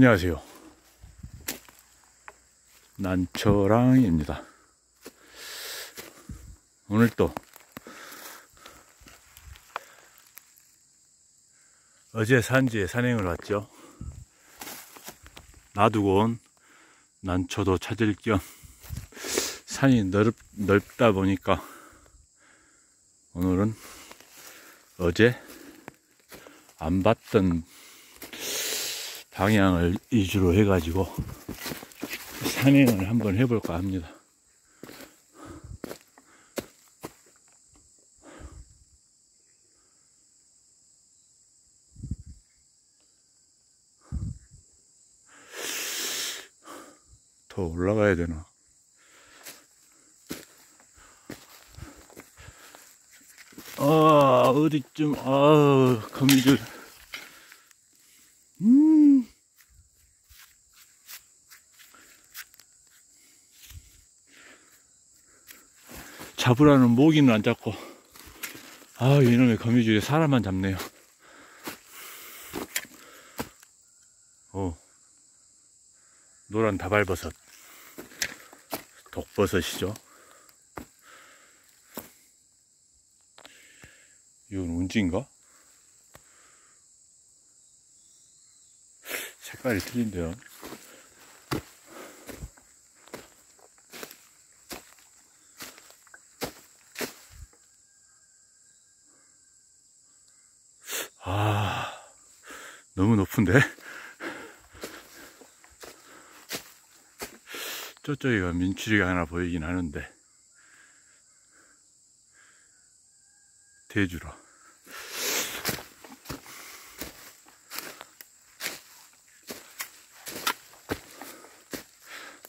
안녕하세요. 난초랑입니다. 오늘 또 어제 산지에 산행을 왔죠. 놔두고 온 난초도 찾을 겸 산이 넓, 넓다 보니까 오늘은 어제 안 봤던 방향을 위주로 해가지고 산행을 한번 해볼까 합니다. 더 올라가야 되나? 아, 어디쯤, 아, 거미줄. 잡으라는 모기는 안 잡고, 아, 이놈의 거미줄에 사람만 잡네요. 오, 노란 다발버섯. 독버섯이죠. 이건 운지인가? 색깔이 틀린데요. 아, 너무 높은데? 저쪽에가 민추리가 하나 보이긴 하는데, 대주라.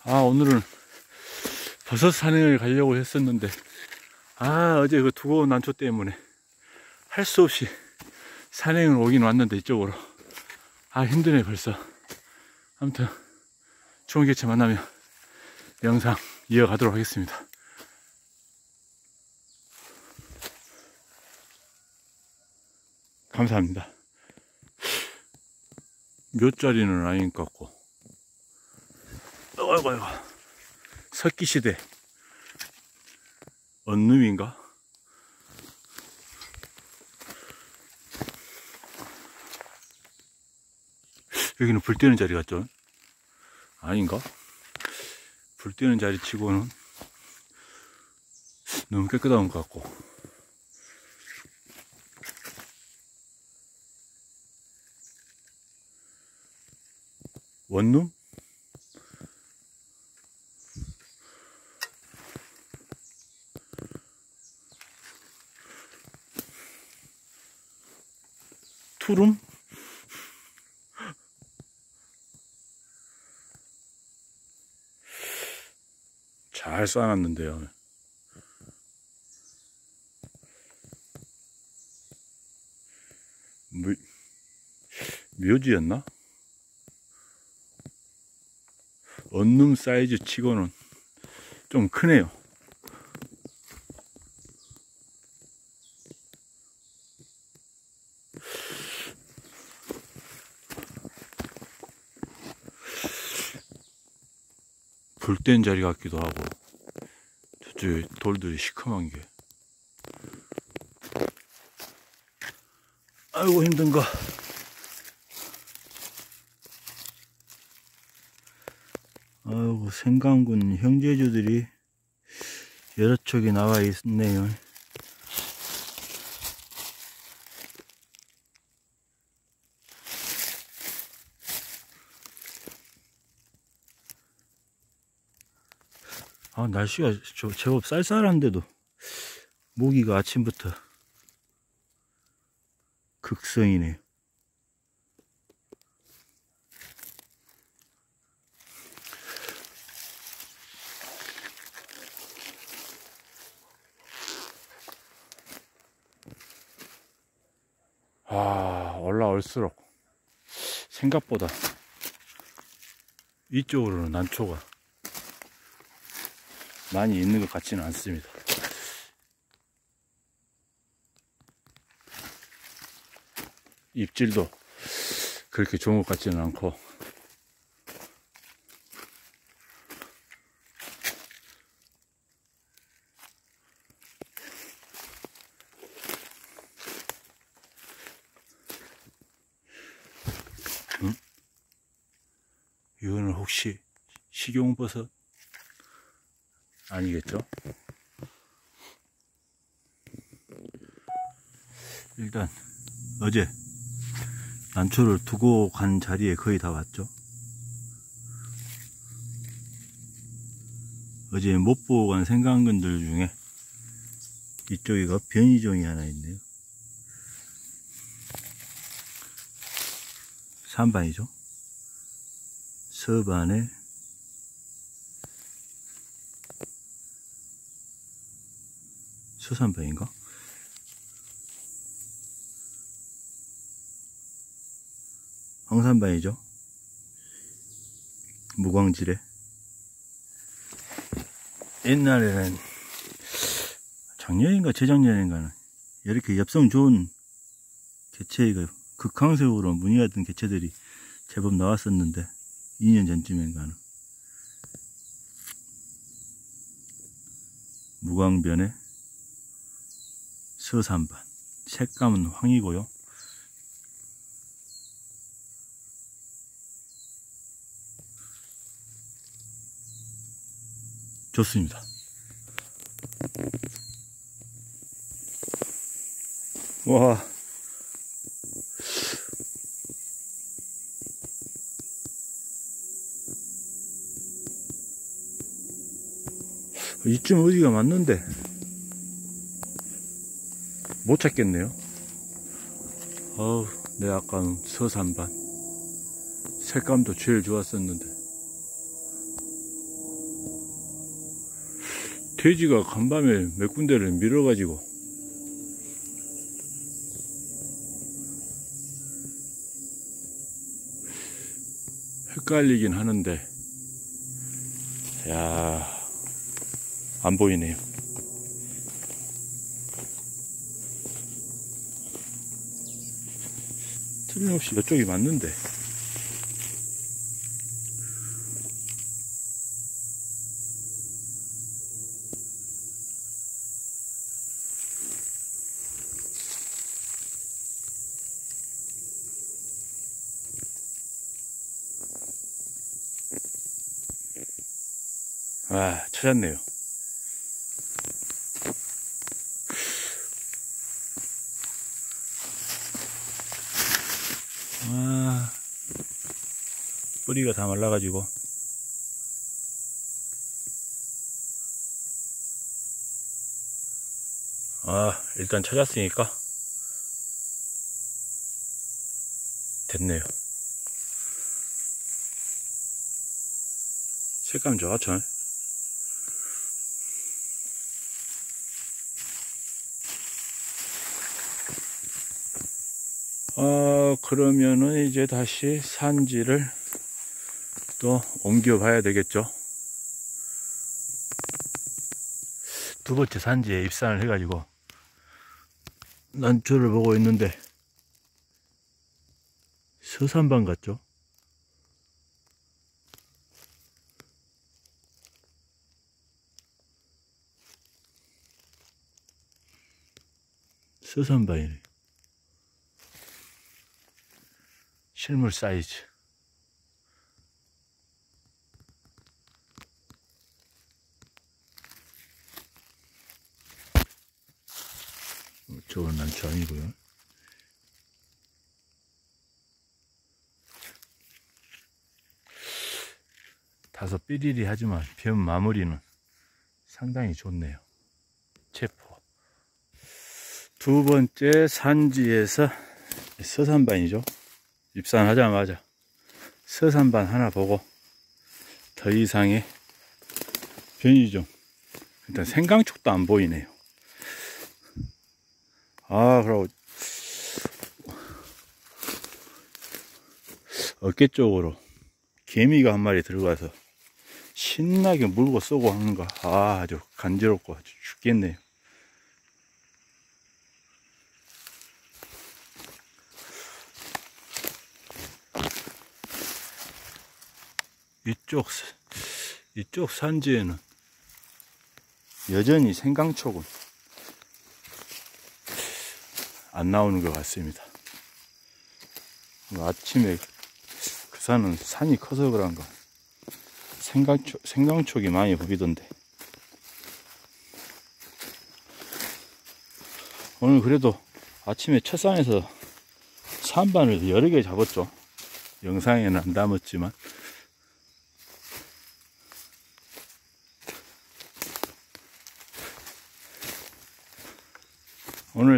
아, 오늘은 버섯 산행을 가려고 했었는데, 아, 어제 그온 난초 때문에 할 수 없이 산행을 오긴 왔는데, 이쪽으로. 아, 힘드네, 벌써. 아무튼, 좋은 개체 만나면 영상 이어가도록 하겠습니다. 감사합니다. 몇 자리는 아닌 것 같고. 어이구, 어이구. 석기시대. 언놈인가? 여기는 불 때는 자리 같죠? 아닌가? 불 때는 자리 치고는 너무 깨끗한 것 같고. 원룸? 잘 쌓아놨는데요. 묘, 묘지였나? 언눈 사이즈 치고는 좀 크네요. 불된 자리 같기도 하고 저쪽에 돌들이 시커먼 게. 아이고 힘든가. 아이고 생강군 형제주들이 여러 척이 나와 있네요 아, 날씨가 저, 제법 쌀쌀한데도 모기가 아침부터 극성이네. 아, 올라올수록 생각보다 이쪽으로는 난초가 많이 있는 것 같지는 않습니다. 입질도 그렇게 좋은 것 같지는 않고 응? 이거는 혹시 식용버섯 아니겠죠? 일단 어제 난초를 두고 간 자리에 거의 다 왔죠. 어제 못 보고 간 생강근들 중에 이쪽에가 변이종이 하나 있네요. 3반이죠. 서반에 서산반인가? 황산반이죠. 무광지래. 옛날에는 작년인가 재작년인가는 이렇게 엽성 좋은 개체가 극황색으로 무늬하던 개체들이 제법 나왔었는데 2년 전쯤인가는 무광변에 서산반. 색감은 황이고요. 좋습니다. 와. 이쯤 어디가 맞는데 못 찾겠네요. 어우 내 아까는 서산반. 색감도 제일 좋았었는데. 돼지가 간밤에 몇 군데를 밀어가지고. 헷갈리긴 하는데. 야, 안 보이네요. 틀림없이 이쪽이 맞는데. 아, 찾았네요. 아, 뿌리가 다 말라가지고. 아, 일단 찾았으니까. 됐네요. 색감 좋았죠? 어, 그러면은 이제 다시 산지를 또 옮겨 봐야 되겠죠. 두 번째 산지에 입산을 해가지고 난초를 보고 있는데 서산반 같죠? 서산반이네. 실물 사이즈. 저건 난초 아니고요. 다소 삐리리 하지만 변 마무리는 상당히 좋네요. 체포. 두 번째 산지에서 서산반이죠. 입산하자마자 서산반 하나 보고 더 이상의 변이종 일단 생강촉도 안 보이네요. 아, 그리고 어깨 쪽으로 개미가 한 마리 들어가서 신나게 물고 쏘고 하는 거, 아, 아주 간지럽고 아주 죽겠네요. 이쪽, 이쪽 산지에는 여전히 생강촉은 안 나오는 것 같습니다. 아침에 그 부산은 산이 커서 그런가 생강초, 생강촉이 많이 보이던데. 오늘 그래도 아침에 첫 산에서 산반을 여러 개 잡았죠. 영상에는 안 담았지만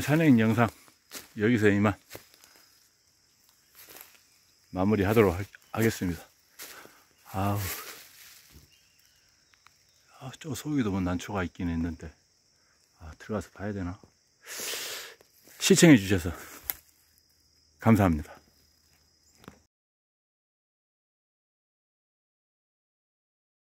오늘 산행 영상 여기서 이만 마무리 하도록 하겠습니다. 아우. 아, 저 속에도 뭐 난초가 있긴 했는데. 아, 들어가서 봐야 되나? 시청해 주셔서 감사합니다.